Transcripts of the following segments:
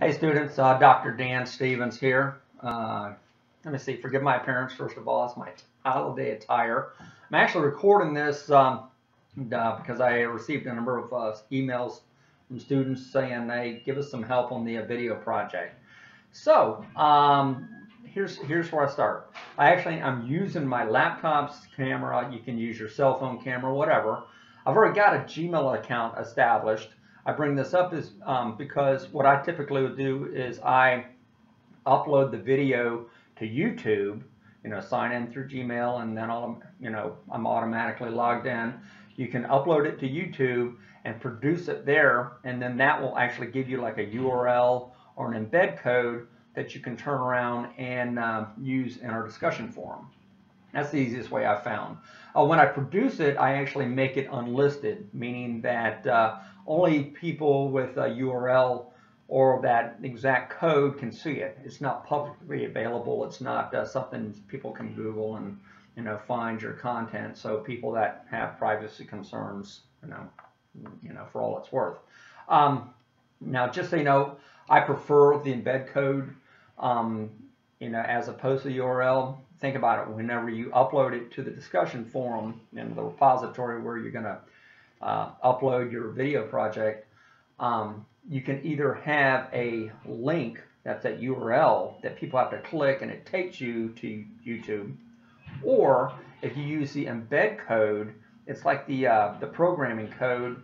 Hey students, uh, Dr. Dan Stephens here. Uh, let me see, forgive my appearance first of all, it's my holiday attire. I'm actually recording this um, uh, because I received a number of uh, emails from students saying, hey, give us some help on the video project. So, um, here's here's where I start. I actually, I'm using my laptop's camera. You can use your cell phone camera, whatever. I've already got a Gmail account established. I bring this up is um, because what I typically would do is I upload the video to YouTube, you know, sign in through Gmail and then I'll, you know, I'm automatically logged in. You can upload it to YouTube and produce it there and then that will actually give you like a URL or an embed code that you can turn around and uh, use in our discussion forum. That's the easiest way I found. Uh, when I produce it, I actually make it unlisted, meaning that uh, only people with a URL or that exact code can see it. It's not publicly available. It's not uh, something people can Google and you know find your content. So people that have privacy concerns, you know, you know, for all it's worth. Um, now, just so you know, I prefer the embed code, um, you know, as opposed to the URL think about it whenever you upload it to the discussion forum in the repository where you're going to uh, upload your video project, um, you can either have a link that's that URL that people have to click and it takes you to YouTube, or if you use the embed code, it's like the uh, the programming code,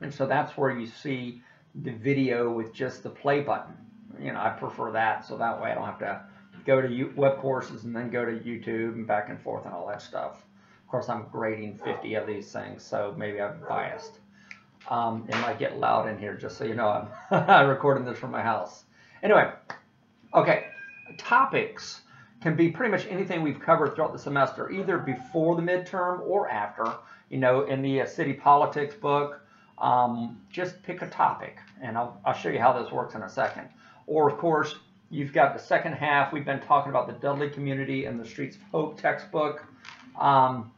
and so that's where you see the video with just the play button. You know, I prefer that, so that way I don't have to go to web courses and then go to YouTube and back and forth and all that stuff. Of course, I'm grading 50 of these things, so maybe I'm biased. Um, it might get loud in here, just so you know. I'm recording this from my house. Anyway, okay, topics can be pretty much anything we've covered throughout the semester, either before the midterm or after. You know, in the uh, city politics book, um, just pick a topic, and I'll, I'll show you how this works in a second. Or, of course, You've got the second half. We've been talking about the Dudley community and the Streets of Hope textbook. Um,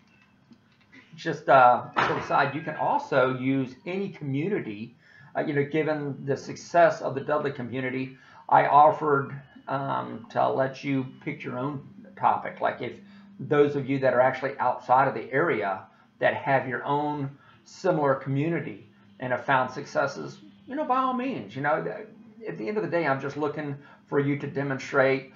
just uh, side, you can also use any community. Uh, you know, given the success of the Dudley community, I offered um, to let you pick your own topic. Like if those of you that are actually outside of the area that have your own similar community and have found successes, you know, by all means, you know, at the end of the day, I'm just looking for you to demonstrate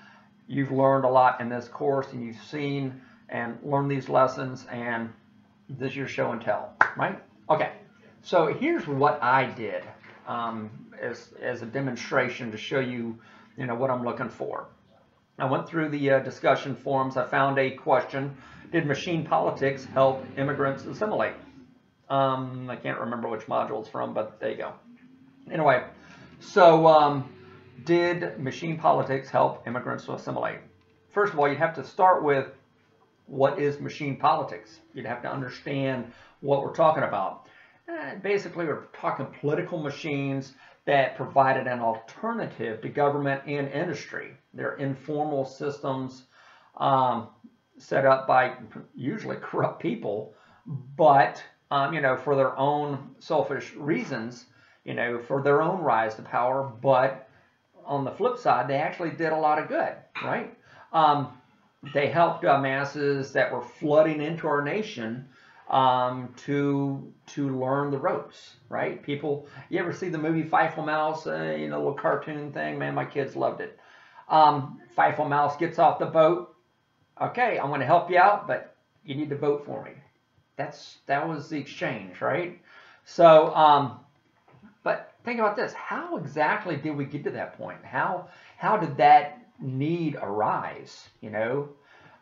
you've learned a lot in this course and you've seen and learned these lessons and this is your show and tell, right? Okay, so here's what I did um, as, as a demonstration to show you, you know, what I'm looking for. I went through the uh, discussion forums. I found a question, did machine politics help immigrants assimilate? Um, I can't remember which module it's from, but there you go. Anyway, so um, did machine politics help immigrants to assimilate? First of all, you'd have to start with what is machine politics? You'd have to understand what we're talking about. Basically, we're talking political machines that provided an alternative to government and industry. They're informal systems um, set up by usually corrupt people, but um, you know, for their own selfish reasons, you know, for their own rise to power, but on the flip side, they actually did a lot of good, right? Um, they helped uh, masses that were flooding into our nation um, to to learn the ropes, right? People, you ever see the movie Fievel Mouse? Uh, you know, little cartoon thing. Man, my kids loved it. Um, Fievel Mouse gets off the boat. Okay, I'm going to help you out, but you need to vote for me. That's that was the exchange, right? So um, think about this. How exactly did we get to that point? How, how did that need arise? You know,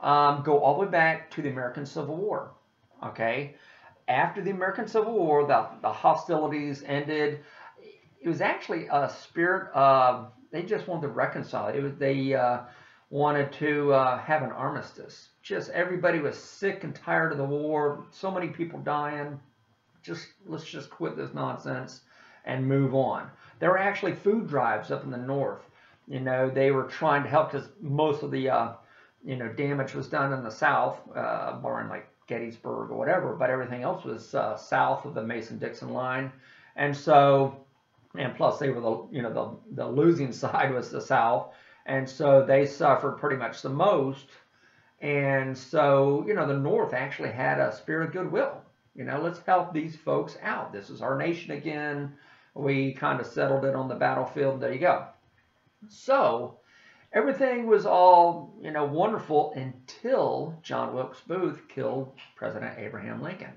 um, go all the way back to the American Civil War. Okay. After the American Civil War, the, the hostilities ended. It was actually a spirit of, they just wanted to reconcile. It was, they uh, wanted to uh, have an armistice. Just everybody was sick and tired of the war. So many people dying. Just, let's just quit this nonsense and move on. There were actually food drives up in the north. You know, they were trying to help because most of the, uh, you know, damage was done in the south, uh, in like Gettysburg or whatever, but everything else was uh, south of the Mason-Dixon line. And so and plus they were the you know the the losing side was the South, and so they suffered pretty much the most. And so you know the North actually had a spirit of goodwill. You know, let's help these folks out. This is our nation again. We kind of settled it on the battlefield. There you go. So everything was all you know wonderful until John Wilkes Booth killed President Abraham Lincoln.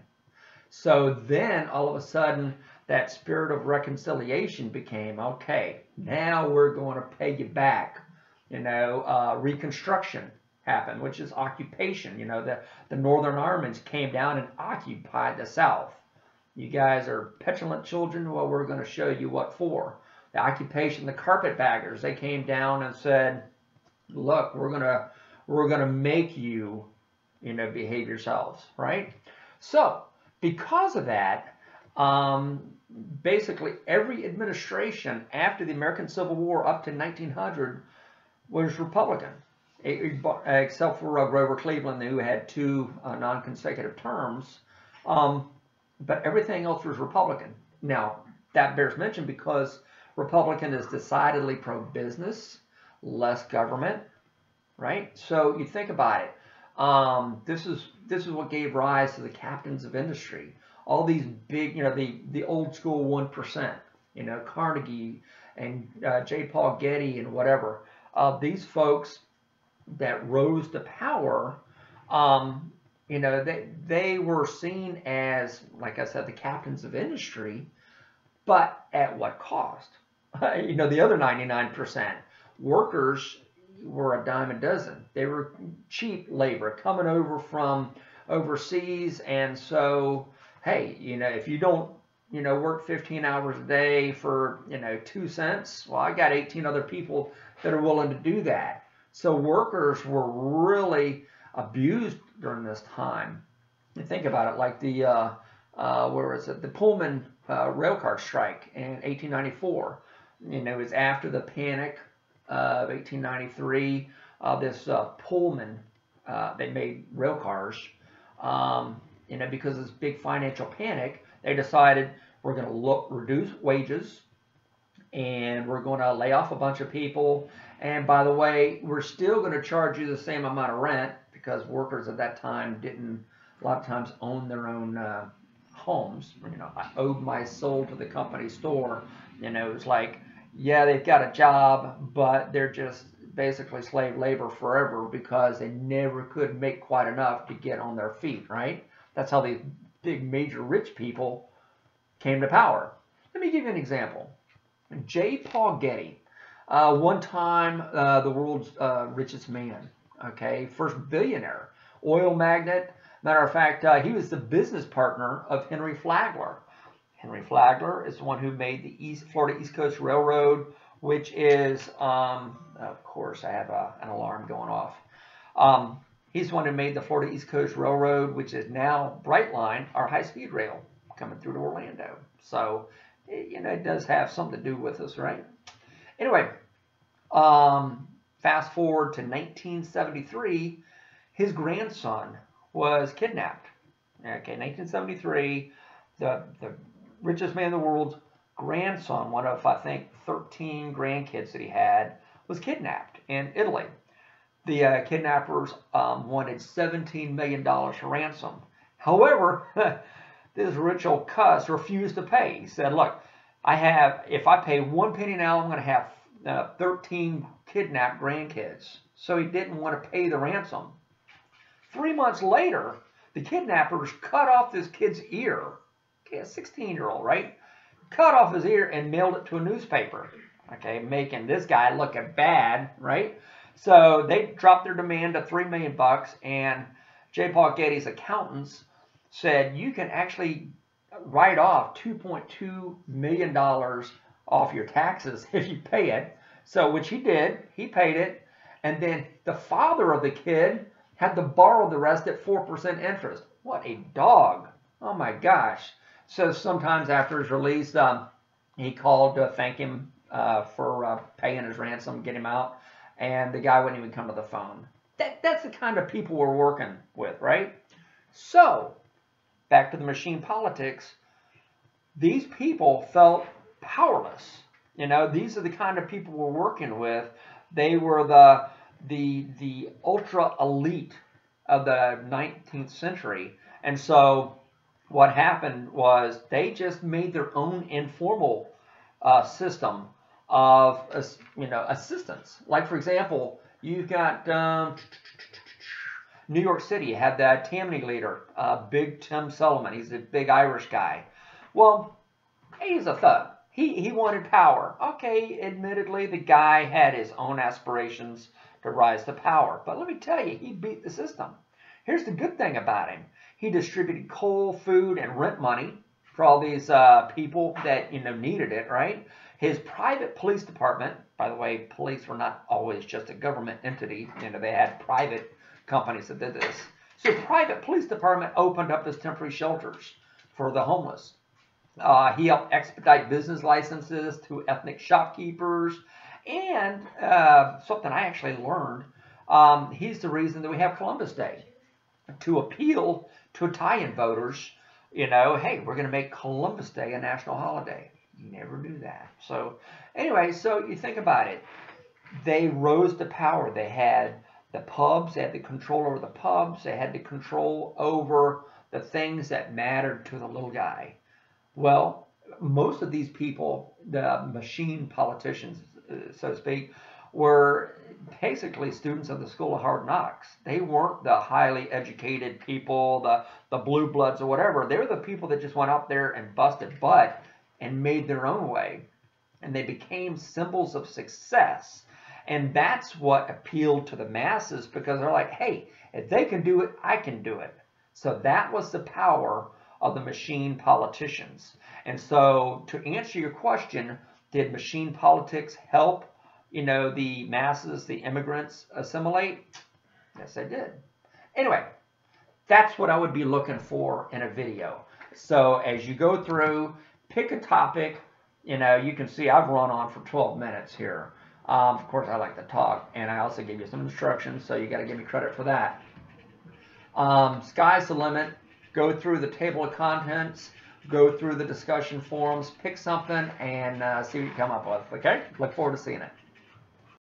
So then all of a sudden that spirit of reconciliation became okay. Now we're going to pay you back. You know, uh, Reconstruction happened, which is occupation. You know, the the Northern Armies came down and occupied the South. You guys are petulant children. Well, we're going to show you what for. The occupation, the carpetbaggers, they came down and said, "Look, we're gonna we're gonna make you, you know, behave yourselves, right?" So because of that, um, basically every administration after the American Civil War up to 1900 was Republican, except for uh, Grover Cleveland, who had two uh, non-consecutive terms. Um, but everything else was Republican. Now, that bears mention because Republican is decidedly pro-business, less government, right? So you think about it. Um, this is this is what gave rise to the captains of industry all these big, you know, the, the old school 1%, you know, Carnegie and uh, J. Paul Getty and whatever. Uh, these folks that rose to power, um, you know, they, they were seen as, like I said, the captains of industry, but at what cost? you know, the other 99%, workers were a dime a dozen. They were cheap labor coming over from overseas, and so hey, you know, if you don't, you know, work 15 hours a day for, you know, two cents, well, I got 18 other people that are willing to do that. So workers were really abused during this time. You think about it, like the, uh, uh, where was it, the Pullman uh, railcar strike in 1894. You know, it was after the panic of 1893. Uh, this uh, Pullman, uh, they made rail cars. Um, you know, because of this big financial panic, they decided we're going to look reduce wages and we're going to lay off a bunch of people. And by the way, we're still going to charge you the same amount of rent because workers at that time didn't a lot of times own their own uh, homes. You know, I owed my soul to the company store. You know, it's like, yeah, they've got a job, but they're just basically slave labor forever because they never could make quite enough to get on their feet, right? That's how these big major rich people came to power. Let me give you an example. J. Paul Getty, uh, one time uh, the world's uh, richest man, okay, first billionaire, oil magnate. Matter of fact, uh, he was the business partner of Henry Flagler. Henry Flagler is the one who made the East Florida East Coast Railroad, which is, um, of course, I have a, uh, an alarm going off. Um, He's the one who made the Florida East Coast Railroad, which is now Brightline, our high-speed rail coming through to Orlando. So, you know, it does have something to do with us, right? Anyway, um, fast forward to 1973, his grandson was kidnapped. Okay, 1973, the, the richest man in the world's grandson, one of, I think, 13 grandkids that he had, was kidnapped in Italy the uh, kidnappers um, wanted $17 million for ransom. However, this rich old cuss refused to pay. He said, look, I have, if I pay one penny now, I'm going to have uh, 13 kidnapped grandkids. So he didn't want to pay the ransom. Three months later, the kidnappers cut off this kid's ear. Okay, a 16-year-old, right? Cut off his ear and mailed it to a newspaper. Okay, making this guy look bad, right? So they dropped their demand to three million bucks, and J. Paul Getty's accountants said you can actually write off 2.2 million dollars off your taxes if you pay it. So which he did, he paid it, and then the father of the kid had to borrow the rest at four percent interest. What a dog! Oh my gosh! So sometimes after his release, um, he called to thank him uh, for uh, paying his ransom, get him out and the guy wouldn't even come to the phone. That, that's the kind of people we're working with, right? So, back to the machine politics, these people felt powerless. You know, these are the kind of people we're working with. They were the the the ultra elite of the 19th century, and so what happened was they just made their own informal uh, system of you know assistance. Like for example, you've got um, New York City had that Tammany leader, uh, Big Tim Sullivan. He's a big Irish guy. Well, he's a thug. He, he wanted power. Okay, admittedly, the guy had his own aspirations to rise to power. But let me tell you, he beat the system. Here's the good thing about him. He distributed coal, food, and rent money for all these uh, people that you know needed it, right? His private police department, by the way, police were not always just a government entity. You know, they had private companies that did this. So private police department opened up as temporary shelters for the homeless. Uh, he helped expedite business licenses to ethnic shopkeepers. And uh, something I actually learned, um, he's the reason that we have Columbus Day to appeal to Italian voters. You know, hey, we're going to make Columbus Day a national holiday. You never do that. So, anyway, so you think about it. They rose to power. They had the pubs, they had the control over the pubs, they had the control over the things that mattered to the little guy. Well, most of these people, the machine politicians, so to speak, were basically students of the School of Hard Knocks. They weren't the highly educated people, the, the blue bloods or whatever. They were the people that just went out there and busted butt and made their own way. And they became symbols of success and that's what appealed to the masses because they're like, hey, if they can do it, I can do it. So that was the power of the machine politicians. And so to answer your question, did machine politics help, you know, the masses, the immigrants assimilate? Yes, they did. Anyway, that's what I would be looking for in a video. So as you go through, pick a topic. You know, you can see I've run on for 12 minutes here. Um, of course, I like to talk, and I also give you some instructions, so you got to give me credit for that. Um, sky's the limit. Go through the table of contents, go through the discussion forums, pick something, and uh, see what you come up with. Okay? Look forward to seeing it.